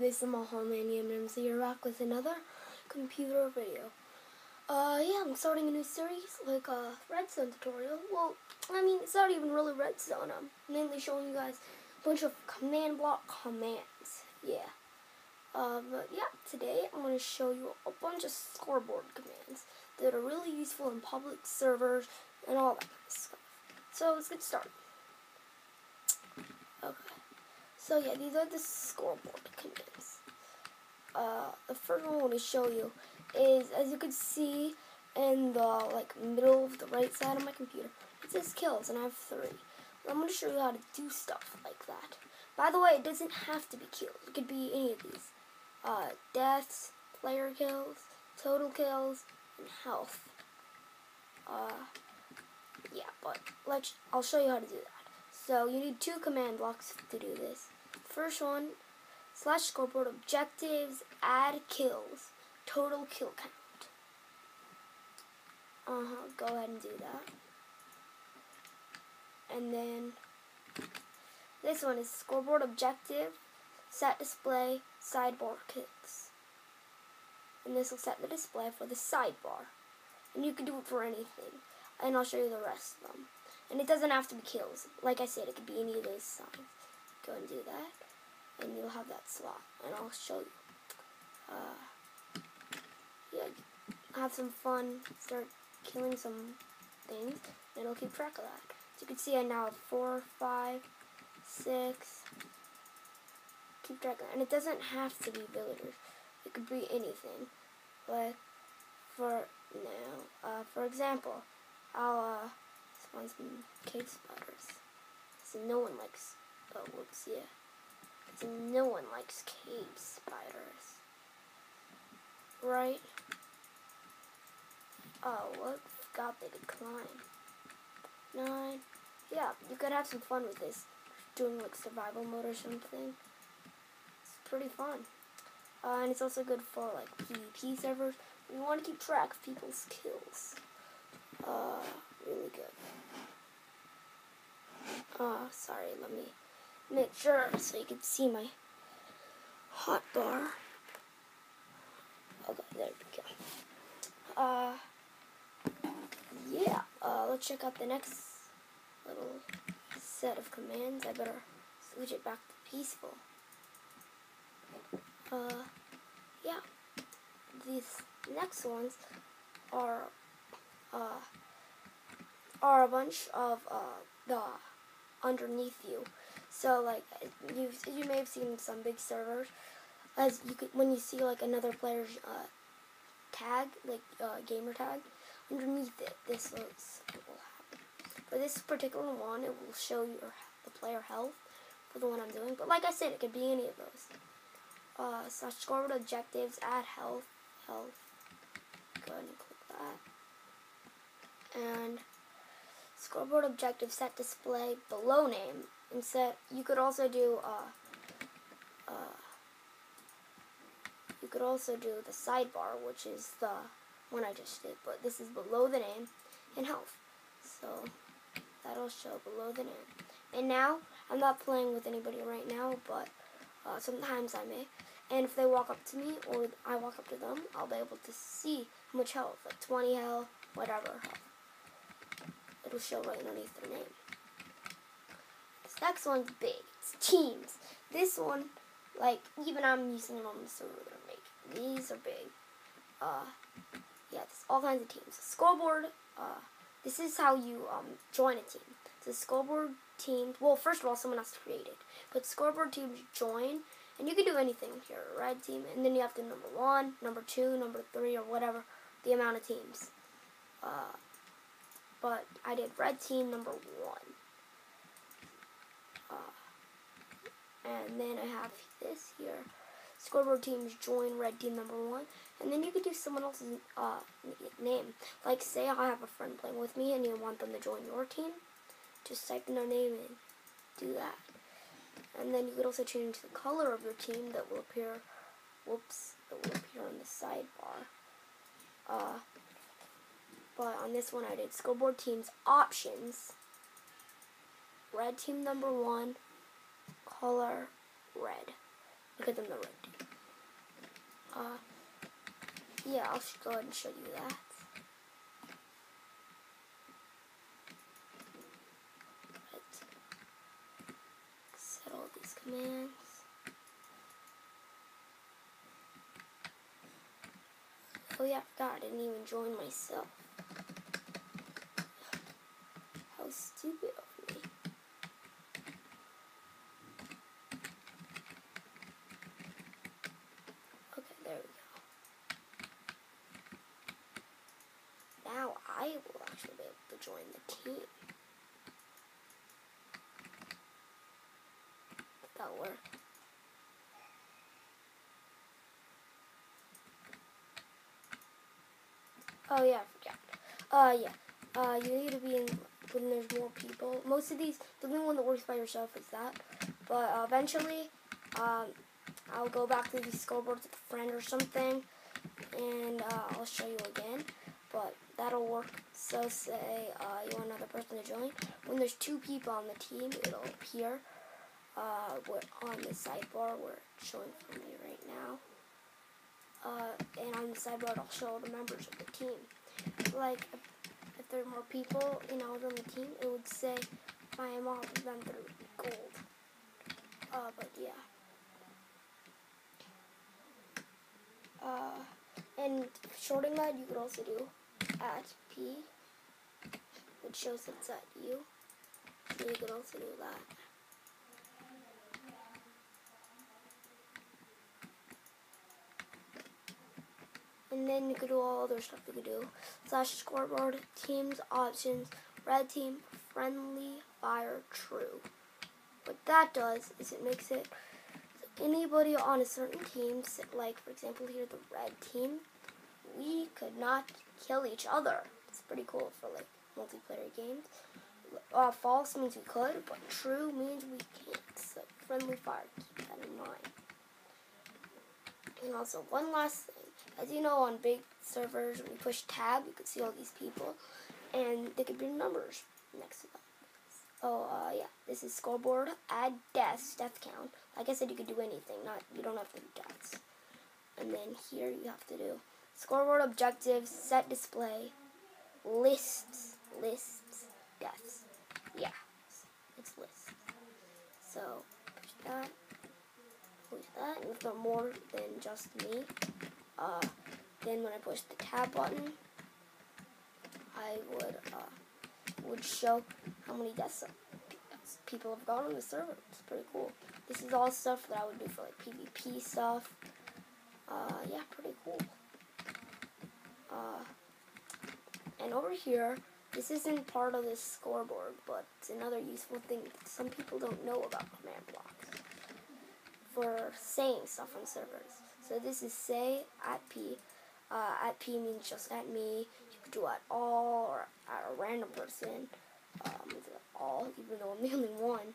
guys, I'm Mahaman Yamnams here back with another computer video. Uh, yeah, I'm starting a new series, like a redstone tutorial. Well, I mean, it's not even really redstone. I'm mainly showing you guys a bunch of command block commands. Yeah. Uh, but yeah, today I'm going to show you a bunch of scoreboard commands that are really useful in public servers and all that kind of stuff. So let's get started. Okay. So yeah, these are the scoreboard commands. Uh, the first one I want to show you is, as you can see in the like middle of the right side of my computer, it says kills, and I have three. I'm going to show you how to do stuff like that. By the way, it doesn't have to be kills. It could be any of these. Uh, deaths, player kills, total kills, and health. Uh, yeah, but let's, I'll show you how to do that. So you need two command blocks to do this. First one, slash scoreboard objectives, add kills, total kill count. Uh-huh, go ahead and do that. And then this one is scoreboard objective, set display, sidebar kills. And this will set the display for the sidebar. And you can do it for anything. And I'll show you the rest of them. And it doesn't have to be kills. Like I said, it could be any of those signs. Go and do that and you'll have that slot and I'll show you. Uh, yeah have some fun start killing some things and it'll keep track of that. As you can see I now have four five six keep track of that. And it doesn't have to be villagers. It could be anything. Like for now uh, for example I'll uh, spawn some cave spiders. So no one likes oh whoops no one likes cave spiders. Right? Oh, look, God, they could climb. Nine. Yeah, you could have some fun with this. Doing like survival mode or something. It's pretty fun. Uh, and it's also good for like PvP servers. You want to keep track of people's kills. Uh, really good. Uh, sorry, let me make sure so you can see my hot bar. Okay, there we go. Uh, yeah, uh, let's check out the next little set of commands. I better switch it back to peaceful. Uh, yeah, these next ones are, uh, are a bunch of, uh, the underneath you. So like you you may have seen some big servers as you could when you see like another player's uh, tag like uh, gamer tag underneath it this will happen. For this particular one, it will show your the player health for the one I'm doing. But like I said, it could be any of those. Uh, scoreboard objectives, add health, health. Go ahead and click that. And scoreboard objective set display below name Instead, you could also do uh, uh, you could also do the sidebar, which is the one I just did, but this is below the name and health. So that'll show below the name. And now, I'm not playing with anybody right now, but uh, sometimes I may. And if they walk up to me or I walk up to them, I'll be able to see how much health, like 20 health, whatever health. It'll show right underneath their name. Next one's big. It's teams. This one, like, even I'm using it on the server they're making. These are big. Uh, yeah, there's all kinds of teams. Scoreboard, uh, this is how you um, join a team. The scoreboard team, well, first of all, someone has to create it. But scoreboard teams join, and you can do anything here, red team, and then you have to number one, number two, number three, or whatever, the amount of teams. Uh, but I did red team number one. And then I have this here. Scoreboard teams join red team number one. And then you could do someone else's uh, name. Like say I have a friend playing with me and you want them to join your team. Just type in their name and do that. And then you could also change the color of your team that will appear, whoops, that will appear on the sidebar. Uh, but on this one I did scoreboard teams options. Red team number one, color red. because I'm the red. Uh, yeah, I'll go ahead and show you that. Set all these commands. Oh yeah, I forgot, I didn't even join myself. How stupid of me. Okay, there we go. Now I will actually be able to join the team. Oh yeah, forgot. Uh yeah. Uh you need to be in when there's more people. Most of these the only one that works by yourself is that. But uh, eventually, um I'll go back to the scoreboards with a friend or something and uh, I'll show you again. But that'll work. So say uh, you want another person to join. When there's two people on the team, it'll appear uh, on the sidebar where it's showing for me right now. Uh, and on the sidebar, it'll show the members of the team. Like, if, there are more people, you know, on the team, it would say I am all of them are gold. Uh, but yeah. Uh, and shorting that, you could also do at P, which shows it's at U. So you could also do that. And then you could do all other stuff you could do. Slash scoreboard, teams, options, red team, friendly, fire, true. What that does is it makes it so anybody on a certain team, like for example here the red team, we could not kill each other. It's pretty cool for like multiplayer games. Uh, false means we could, but true means we can't. So friendly fire, keep that in mind. And also one last thing. As you know, on big servers, when you push tab, you can see all these people, and they could be numbers next to them. Oh, uh, yeah, this is scoreboard, add deaths, death count. Like I said, you could do anything, not, you don't have to do deaths. And then here you have to do scoreboard objectives, set display, lists, lists, deaths. Yeah, it's lists. So, push that, push that, and if there are more than just me, uh, then when I push the tab button, I would uh, would show how many deaths people have gone on the server. It's pretty cool. This is all stuff that I would do for like PvP stuff. Uh, yeah, pretty cool. Uh, and over here, this isn't part of this scoreboard, but it's another useful thing some people don't know about command blocks for saying stuff on servers. So this is say at P. Uh, at P means just at me. You could do at all or at a random person. Um, all, even though I'm the only one.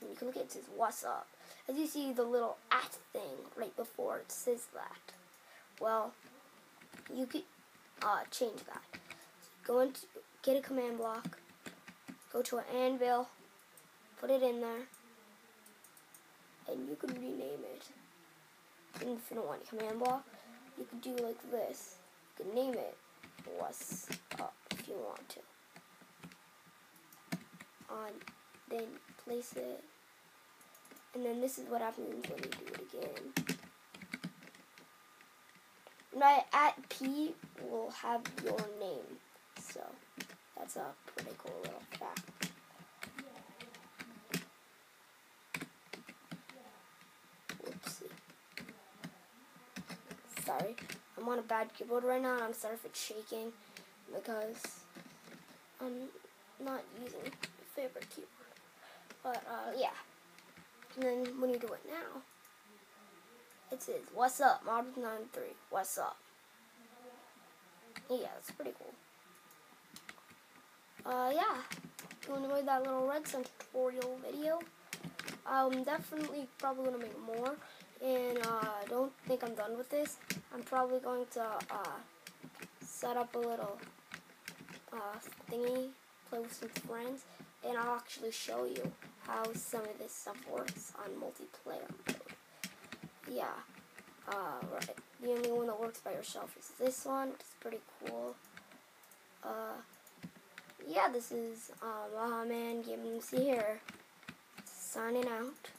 And you can look at it, says what's up. As you see the little at thing right before it says that. Well, you could uh, change that. So go into get a command block, go to an anvil, put it in there, and you can rename it infinite one command block, you could do like this. You could name it what's up if you want to. On then place it and then this is what happens when you do it again. My at P will have your name. So that's a pretty cool little fact. Sorry. I'm on a bad keyboard right now, and I'm sorry it's shaking because I'm not using my favorite keyboard. But, uh, yeah. And then when you do it now, it says, What's up, Modern 93? What's up? Yeah, it's pretty cool. Uh, yeah. If you enjoyed that little redstone tutorial video, I'm definitely probably going to make more. And uh, I don't think I'm done with this. I'm probably going to uh, set up a little uh, thingy, play with some friends, and I'll actually show you how some of this stuff works on multiplayer mode. Yeah. Uh, right. The only one that works by yourself is this one, which is pretty cool. Uh, yeah, this is uh, Mahaman Gaming here, signing out.